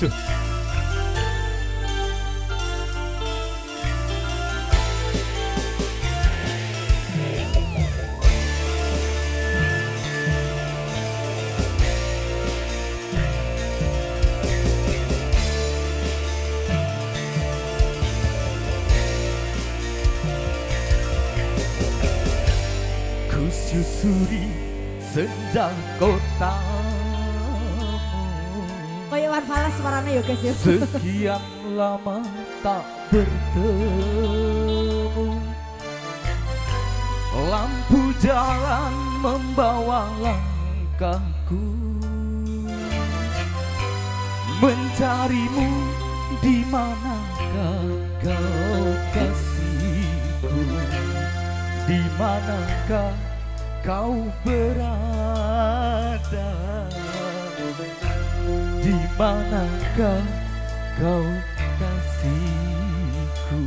Duh. Kususuri senja kotamu Kayak Wan Fals suaranya ya guys ya. Sekian lama tak bertemu. Lampu jalan membawa langkahku. Mencarimu di manakah kau kasihku? Di manakah kau berada Di manakah kau kasihku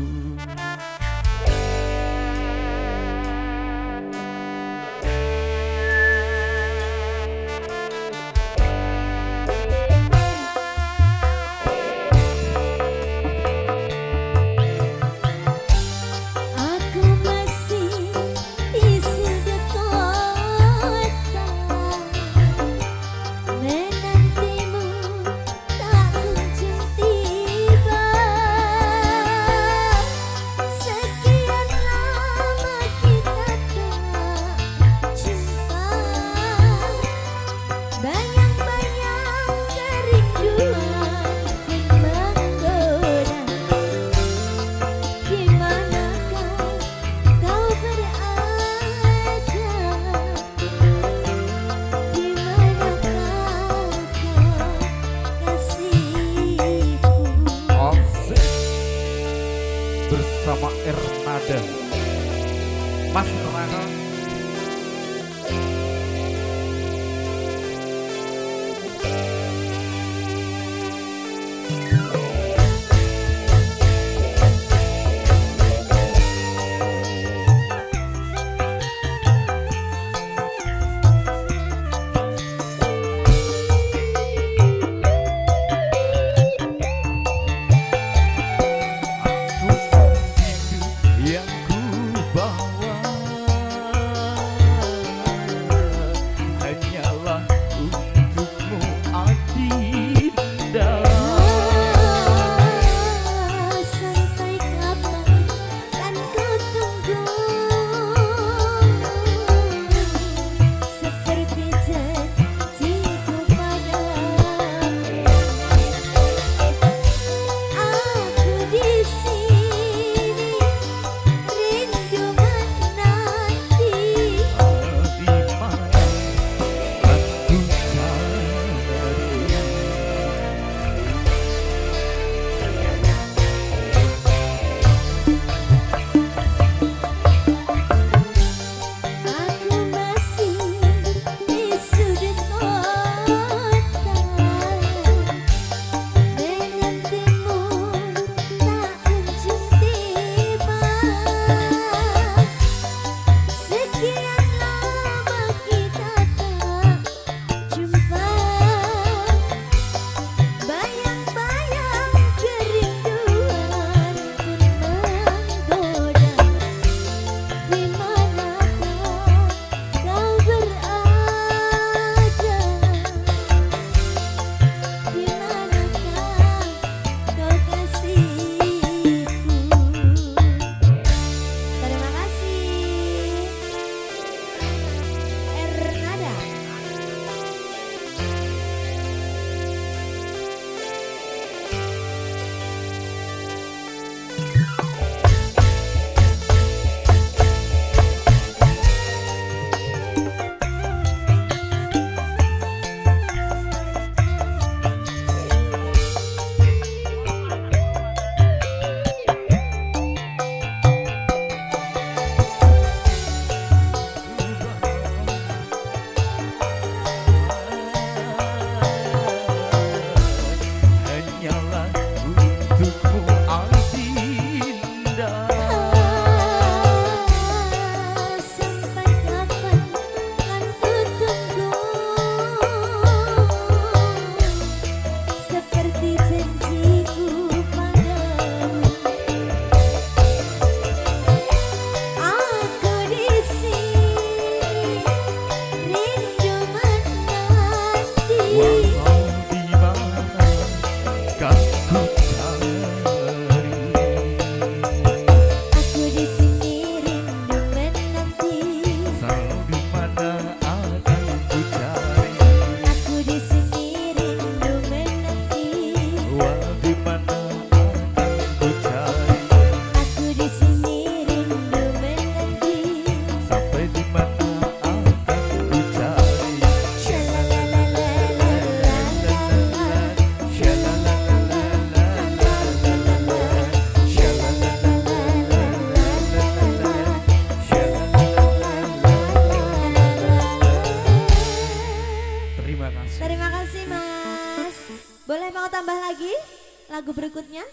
bersama Ernada Mas Rahel bom lagi lagu berikutnya?